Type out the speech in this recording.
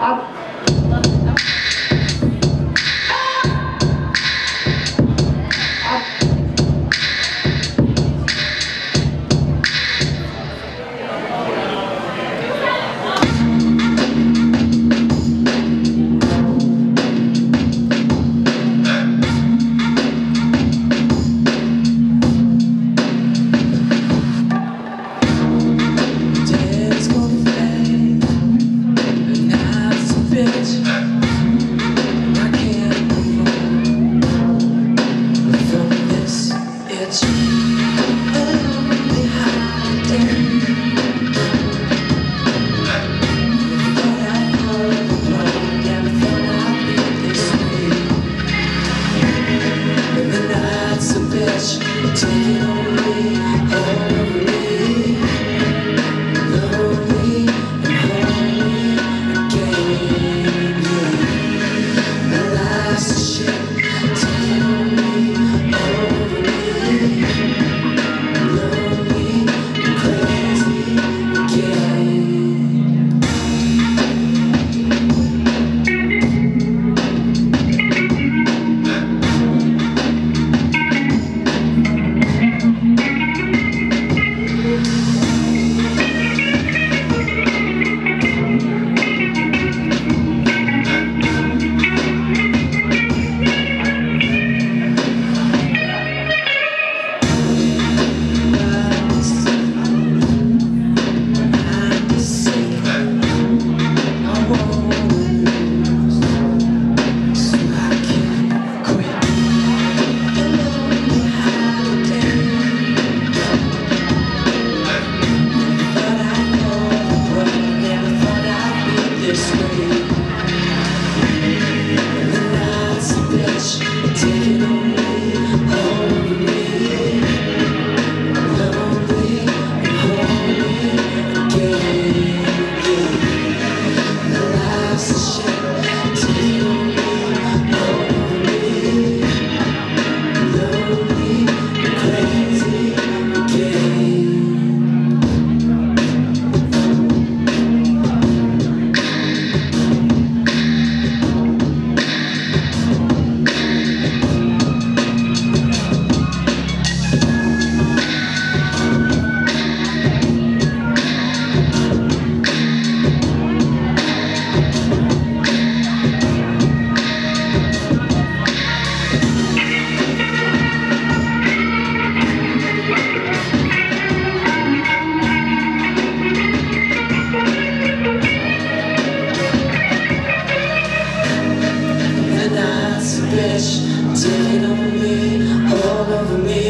아, Take on me, all over me.